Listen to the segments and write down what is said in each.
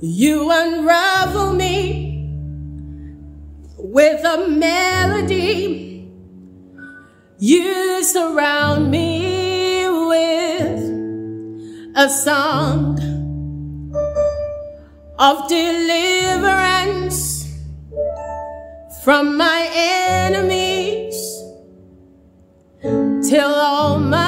You unravel me with a melody. You surround me with a song of deliverance from my enemies till all my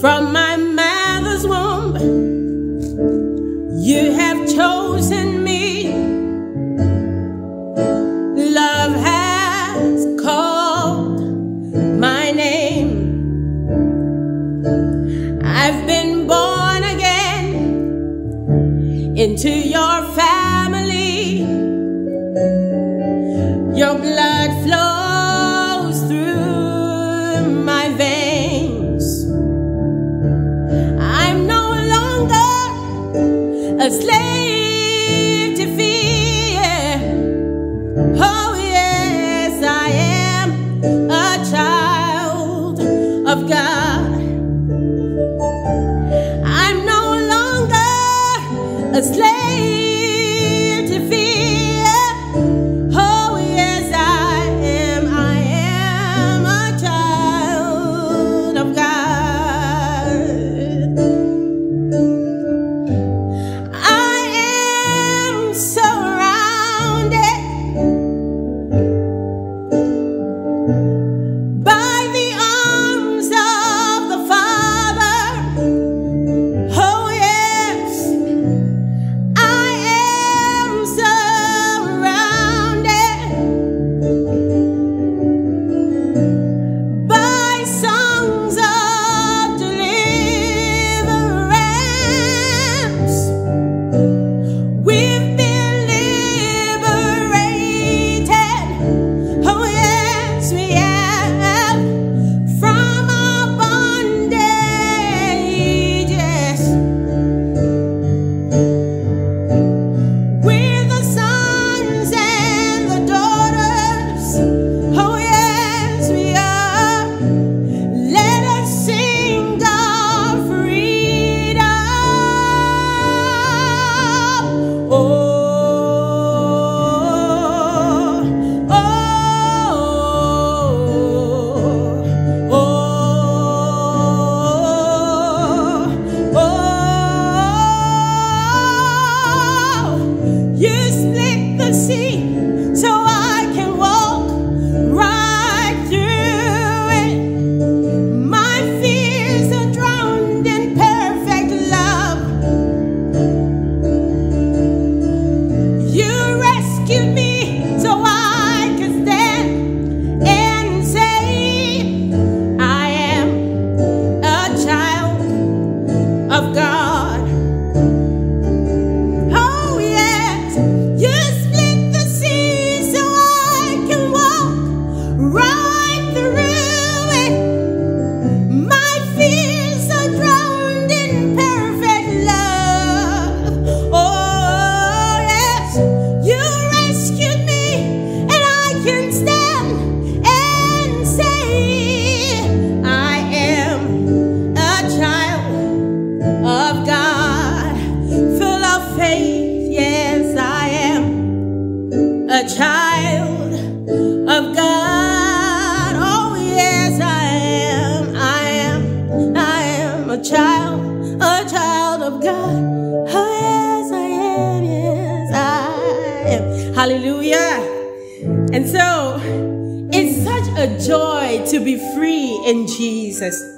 From my mother's womb, you have chosen me. Love has called my name. I've been born again into your family. Your blood a slave a child of God. Oh, yes, I am. I am. I am a child, a child of God. Oh, yes, I am. Yes, I am. Hallelujah. And so, it's such a joy to be free in Jesus.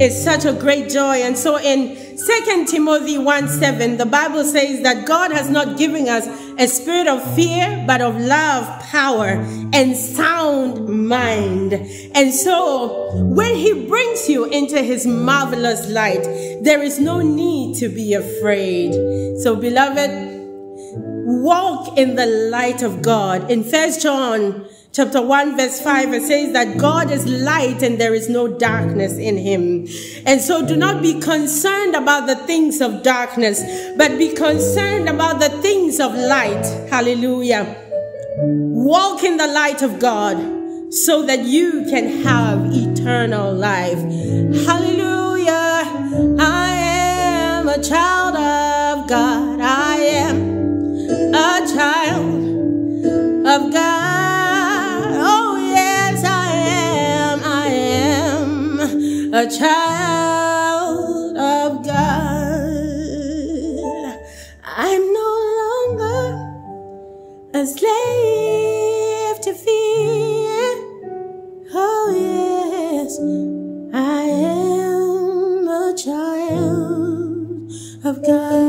It's such a great joy. And so in 2 Timothy 1 7, the Bible says that God has not given us a spirit of fear, but of love, power, and sound mind. And so when he brings you into his marvelous light, there is no need to be afraid. So beloved, walk in the light of God. In First John chapter 1 verse 5 it says that God is light and there is no darkness in him. And so do not be concerned about the things of darkness, but be concerned about the things of light. Hallelujah. Walk in the light of God so that you can have eternal life. Hallelujah. I am a child of God. A child of God. I'm no longer a slave to fear. Oh, yes, I am a child of God.